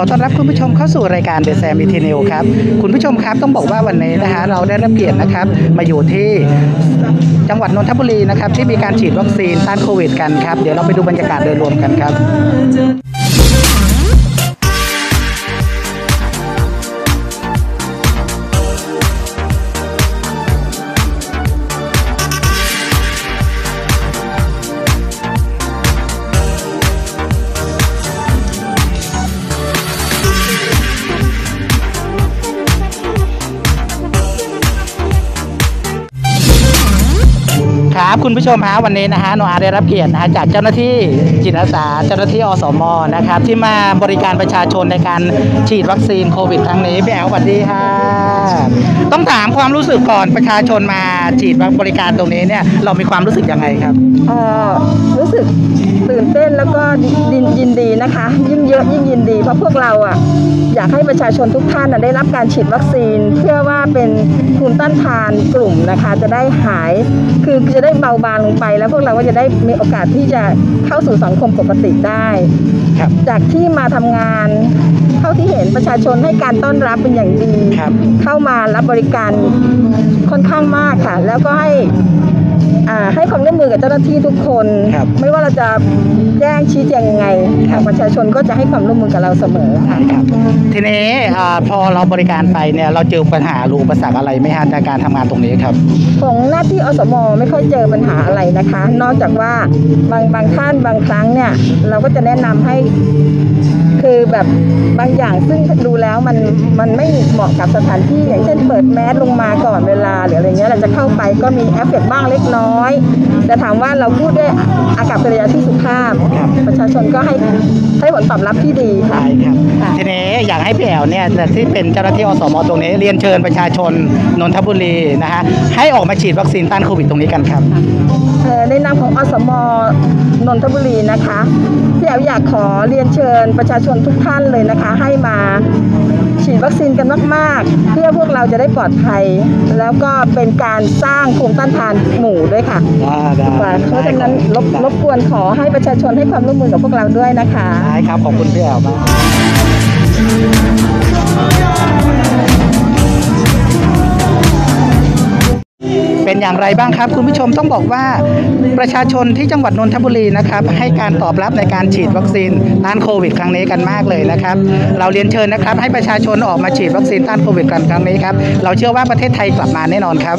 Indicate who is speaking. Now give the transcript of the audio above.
Speaker 1: อต้อนรับคุณผู้ชมเข้าสู่รายการเดอะแซม t ีทีนิวครับ คุณผู้ชมครับต้องบอกว่าวันนี้นะคะเราได้รับเกียรตินะครับ มาอยู่ที่จังหวัดนนทบุรีนะครับ ที่มีการฉีดวัคซีนต้านโควิดกันครับ เดี๋ยวเราไปดูบรรยากาศโดยรวมกันครับ ครับคุณผู้ชมฮะวันนี้นะฮะโนอาได้รับเกียรตินะฮะจากเจ้าหน้าที่จิตอาสาเจ้าหน้าที่อสมนะครับ ที่มาบริการประชาชนในการฉีดวัคซีนโควิดครั้งนี้พี่แอ๋วสวัสดีค่ะต้องถามความรู้สึกก่อนประชาชนมาฉีดบริการตรงนี้เนี่ยเรามีความรู้สึกยังไงครับ
Speaker 2: เอ่อรู้สึก เต้นแล้วก็ดินยินดีนะคะ ยิ่งเยอะยิ่งยินดี เพราะพวกเราอะอยากให้ประชาชนทุกท่านน่ะได้รับการฉีดวัคซีน เพื่อว่าเป็นภูมิต้านทานกลุ่มนะคะ จะได้หายคือจะได้เบาบางลงไป แล้วพวกเราก็จะได้มีโอกาสที่จะเข้าสู่สังคมปกติได้
Speaker 1: ครับ
Speaker 2: จากที่มาทำงานเท่าที่เห็นประชาชนให้การต้อนรับเป็นอย่างดี
Speaker 1: ครับ
Speaker 2: เข้ามารับบริการค่อนข้างมากค่ะ แล้วก็ให้อ่า ให้ความร่วมมือกับเจ้าหน้าที่ทุกคน
Speaker 1: ครับ
Speaker 2: ไม่ว่าเราจะแจ้งชี้แจงยังไง
Speaker 1: ครั
Speaker 2: ทา
Speaker 1: บ
Speaker 2: งประชาชนก็จะให้ความร่วมมือกับเราเสมอค่ะ
Speaker 1: ครับทีนี้อ่าพอเราบริการไปเนี่ยเราเจอปัญหาหรืออุปสรรคอะไรไหมฮะในการทำงานตรงนี้ครับ
Speaker 2: ของหน้าที่อสมไม่ค่อยเจอปัญหาอะไรนะคะ นอกจากว่าบางบางท่านบางครั้งเนี่ย เราก็จะแนะนำให้คือ แบบบางอย่างซึ่งดูแล้วมันมันไม่เหมาะกับสถานที่อย่างเช่นเปิดแมสลงมาก่อนเวลาหรืออะไรเงี้ยเราจะเข้าไปก็มีเอฟเฟกต์บ้างเล็กน้อย แต่ถามว่าเราพูดด้วยอากาศกริยาที่สุภาพ
Speaker 1: ครับ
Speaker 2: ประชาชนก็ให้ให้ผลตอบรับที่ดีค่ะ
Speaker 1: ใช่ครับ
Speaker 2: ค่ะ
Speaker 1: ทีนี้อยากให้พี่แอวเนี่ยที่เป็นเจ้าหน้าที่อสมตรงนี้เรียนเชิญประชาชนนนทบุรีนะฮะให้ออกมาฉีดวัคซีนต้านโควิดตรงนี้กันครับ
Speaker 2: เอ่อในนามของอสมนนทบุรีนะคะพี่แอวอยากขอเรียนเชิญประชาชนทุกท่านเลยนะคะ ให้มาฉีดวัคซีนกันมากๆ เพื่อพวกเราจะได้ปลอดภัย แล้วก็เป็นการสร้างภูมิต้านทานหมู่ด้วยค่ะ
Speaker 1: ได้ได้
Speaker 2: เพราะฉะนั้นรบรบกวนขอให้ประชาชนให้ความร่วมมือกับพวกเราด้วยนะคะ
Speaker 1: ได้ครับ ขอบคุณพี่แอวมาก อย่างไรบ้างครับ คุณผู้ชมต้องบอกว่าประชาชนที่จังหวัดนนทบุรีนะครับให้การตอบรับในการฉีดวัคซีนต้านโควิด ครั้งนี้กันมากเลยนะครับ เราเรียนเชิญนะครับ ให้ประชาชนออกมาฉีดวัคซีนต้านโควิดกันครั้งนี้ครับเราเชื่อว่าประเทศไทยกลับมาแน่นอนครับ